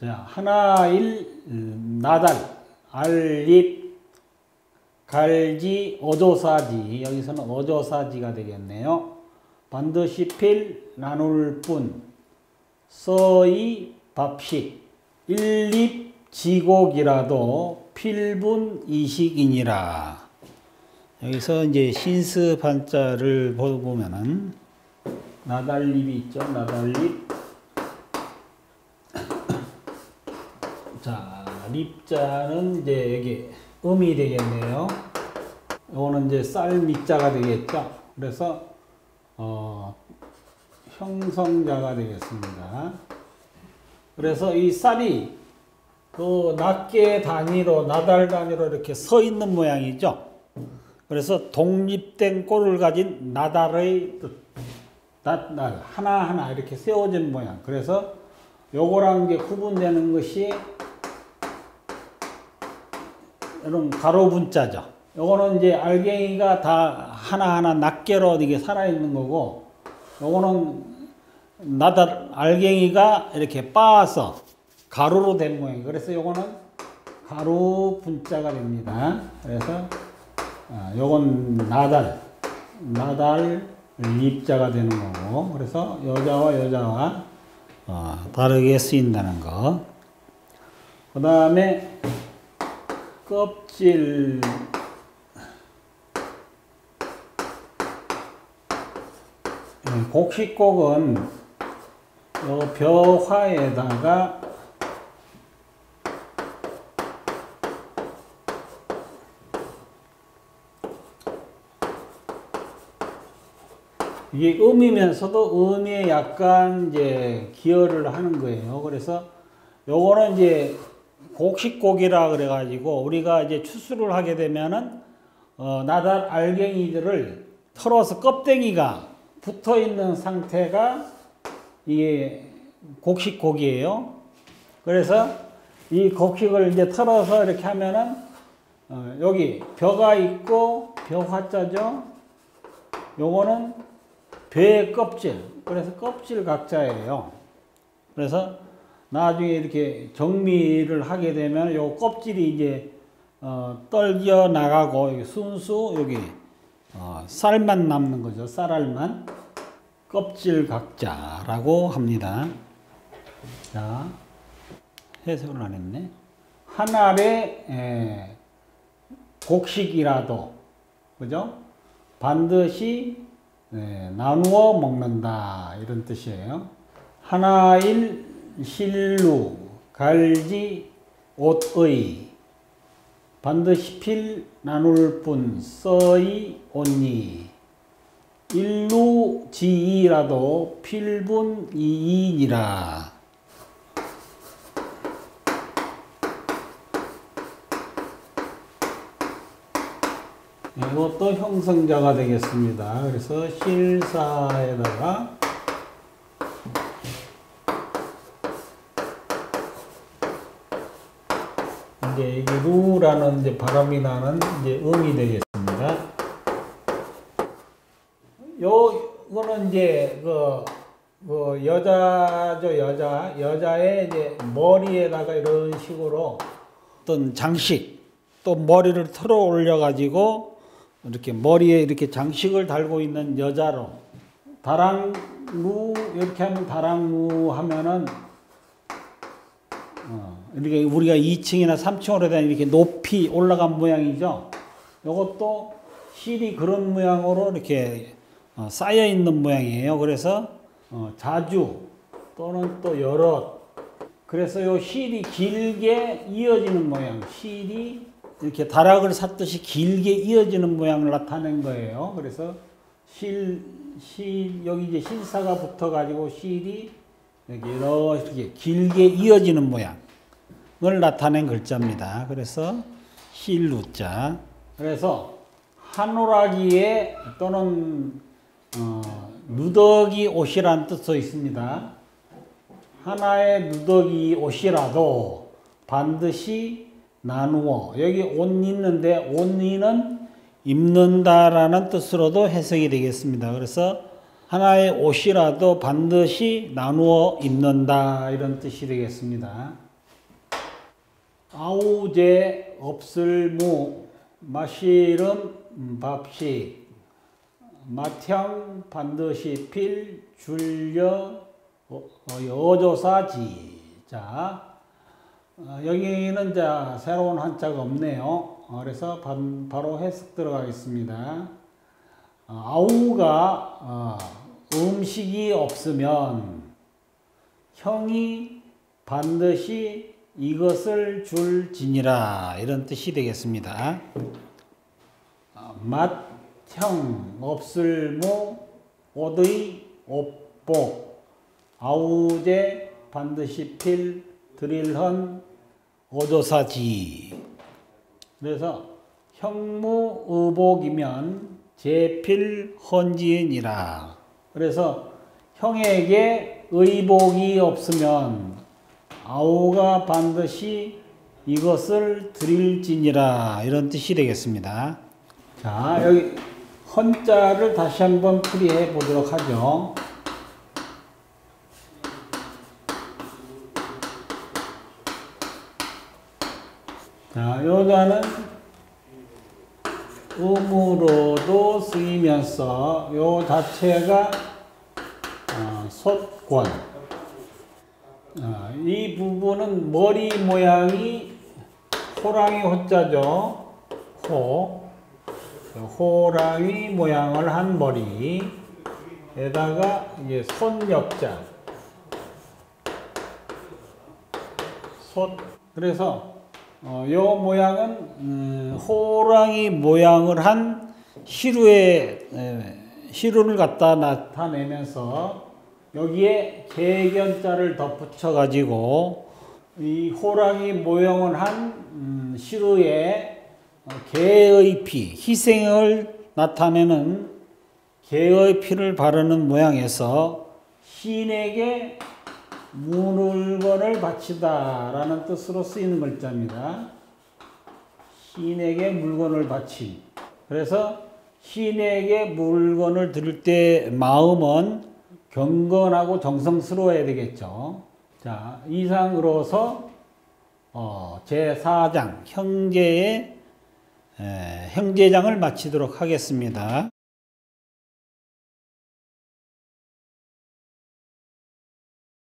자, 하나일 음, 나달 알립 갈지 어조사지 여기서는 어조사지가 되겠네요. 반드시 필 나눌 뿐 서이 밥식 일립 지곡이라도 필분 이식이니라. 여기서 이제 신스 반자를 보면은 나달립이 있죠. 나달립. 자, 립자는 이제 여기 음이 되겠네요. 이거는 이제 쌀 밑자가 되겠죠. 그래서 어, 형성자가 되겠습니다. 그래서 이 쌀이 그 낱개 단위로 나달 단위로 이렇게 서 있는 모양이죠. 그래서 독립된 꼴을 가진 나달의 나달 하나하나 이렇게 세워진 모양. 그래서 요거랑 이제 구분되는 것이 이런 가로 분자죠. 요거는 이제 알갱이가 다 하나하나 낱개로 이게 살아있는 거고, 요거는 나달 알갱이가 이렇게 빻아서 가로로 된 모양이에요. 그래서 요거는 가로 분자가 됩니다. 그래서 아, 요건 나달, 나달 입자가 되는 거고, 그래서 여자와 여자와 어, 다르게 쓰인다는 거. 그 다음에 껍질 음, 곡식곡은 요 벼화에다가 이게 음이면서도 음에 약간 이제 기여를 하는 거예요. 그래서 요거는 이제 곡식곡이라 그래가지고 우리가 이제 추수를 하게 되면은 어, 나달 알갱이들을 털어서 껍데기가 붙어 있는 상태가 이게 곡식곡이에요. 그래서 이 곡식을 이제 털어서 이렇게 하면은 어, 여기 벼가 있고 벼 화자죠. 요거는 벼의 껍질. 그래서 껍질 각자예요. 그래서 나중에 이렇게 정미를 하게 되면 요 껍질이 이제 어, 떨겨 나가고 순수 여기 어, 쌀만 남는 거죠. 쌀알만 껍질 각자라고 합니다. 자 해석을 안 했네. 한 알의 에, 곡식이라도 그죠? 반드시 에, 나누어 먹는다 이런 뜻이에요. 하나일 실루 갈지 옷의. 반드시 필 나눌 뿐 써이 온니 일루 지이라도 필분 이이니라 이것도 형성자가 되겠습니다. 그래서 실사에다가 이제 루라는 이제 바람이 나는 이제 음이 되겠습니다. 요거는 이제 그, 그 여자죠 여자 여자의 이제 머리에다가 이런 식으로 어떤 장식 또 머리를 털어 올려 가지고 이렇게 머리에 이렇게 장식을 달고 있는 여자로 다랑무 이렇게 하면 다랑무 하면은 어, 이렇게 우리가 2층이나 3층으로 된 이렇게 높이 올라간 모양이죠. 이것도 실이 그런 모양으로 이렇게 어, 쌓여 있는 모양이에요. 그래서 어, 자주 또는 또 여럿 그래서 요 실이 길게 이어지는 모양, 실이 이렇게 다락을 샀듯이 길게 이어지는 모양을 나타낸 거예요. 그래서 실, 실 여기 이제 실사가 붙어가지고 실이 이렇게 길게 이어지는 모양을 나타낸 글자입니다. 그래서 실루자. 그래서 한오라기에 또는 어, 누더기 옷이란 뜻도 있습니다. 하나의 누더기 옷이라도 반드시 나누어 여기 옷 있는데 옷 이는 입는다라는 뜻으로도 해석이 되겠습니다. 그래서 하나의 옷이라도 반드시 나누어 입는다 이런 뜻이 되겠습니다. 아우제 없을무 마시름 음, 밥시 마향 반드시 필 줄려 어, 어, 여조사지 자 어, 여기는 자 새로운 한자가 없네요. 어, 그래서 반- 바로 해석 들어가겠습니다. 어, 아우가 어, 음식이 없으면 형이 반드시 이것을 줄지니라. 이런 뜻이 되겠습니다. 어, 맛형 없을무 오의 옵복 아우제 반드시 필 드릴헌 오조사지. 그래서 형무 의복이면 제필 헌지인이라 그래서 형에게 의복이 없으면 아우가 반드시 이것을 드릴지니라 이런 뜻이 되겠습니다. 자 여기 헌자를 다시 한번 풀이해 보도록 하죠. 자, 여자는 음으로도 쓰이면서 요 자체가 어, 솥권. 어, 이 부분은 머리 모양이 호랑이 호자죠. 호. 호랑이 모양을 한 머리에다가 이제 손역자. 솥. 그래서 어, 요 모양은 음, 호랑이 모양을 한 시루의 에, 시루를 갖다 나타내면서 여기에 개견자를 덧붙여 가지고 이 호랑이 모형을 한 음, 시루에 어, 개의 피 희생을 나타내는 개의 피를 바르는 모양에서 신에게 물건을 바치다 라는 뜻으로 쓰이는 글자입니다. 신에게 물건을 바치. 그래서 신에게 물건을 드릴 때 마음은 경건하고 정성스러워야 되겠죠. 자, 이상으로서 어, 제4장 형제의 에, 형제장을 마치도록 하겠습니다.